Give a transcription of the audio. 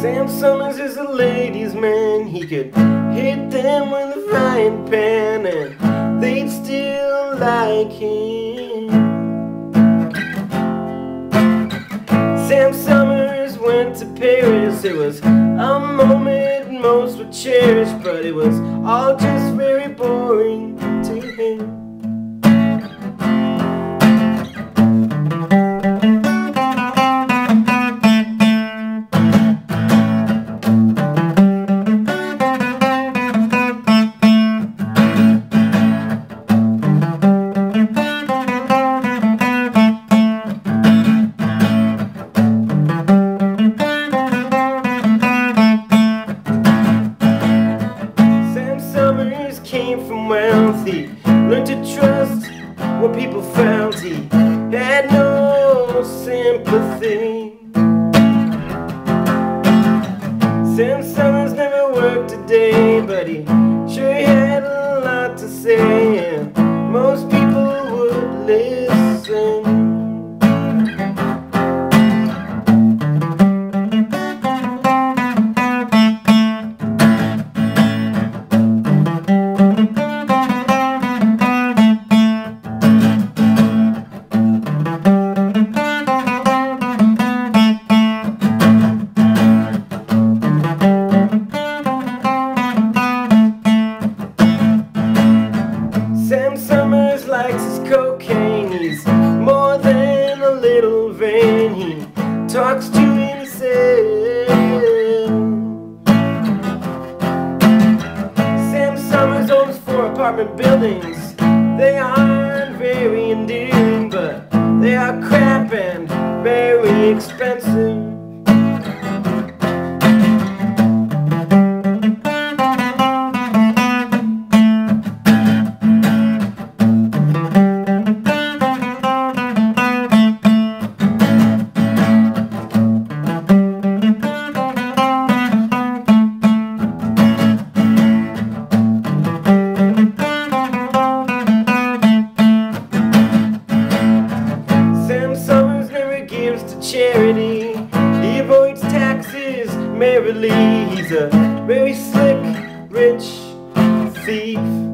Sam Summers is a ladies' man. He could hit them with a frying pan and they'd still like him. Sam Summers went to Paris. It was a moment most would cherish, but it was all just very boring from wealthy, learned to trust what people found. He had no sympathy. Sam Summers never worked a day, but he sure had a lot to say. And most people would listen. Summers likes his cocaine. He's more than a little vain. He talks to himself. Sam Summers owns four apartment buildings. They aren't very endearing, He avoids taxes merrily. He's a very slick, rich thief.